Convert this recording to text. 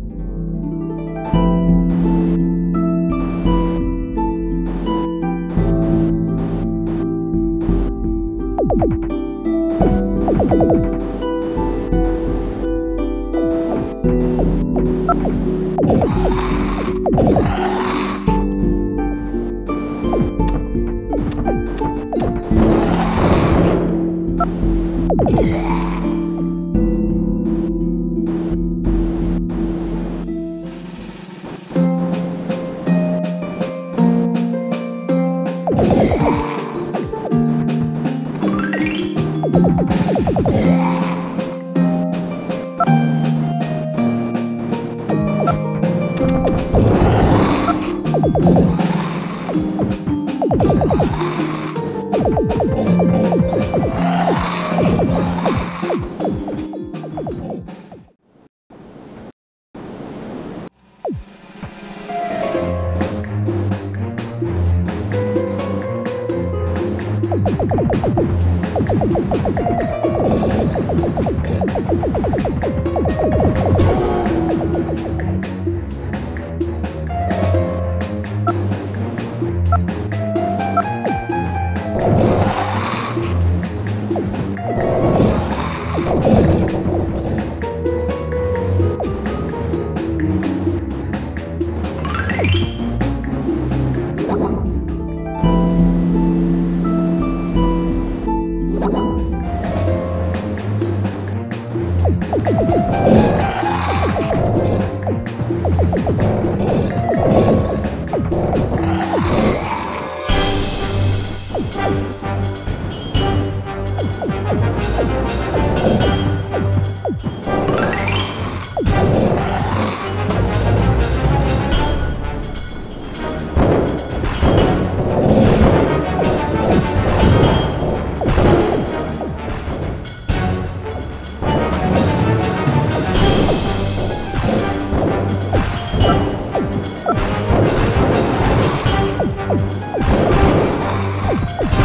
Yeah. you you Oh,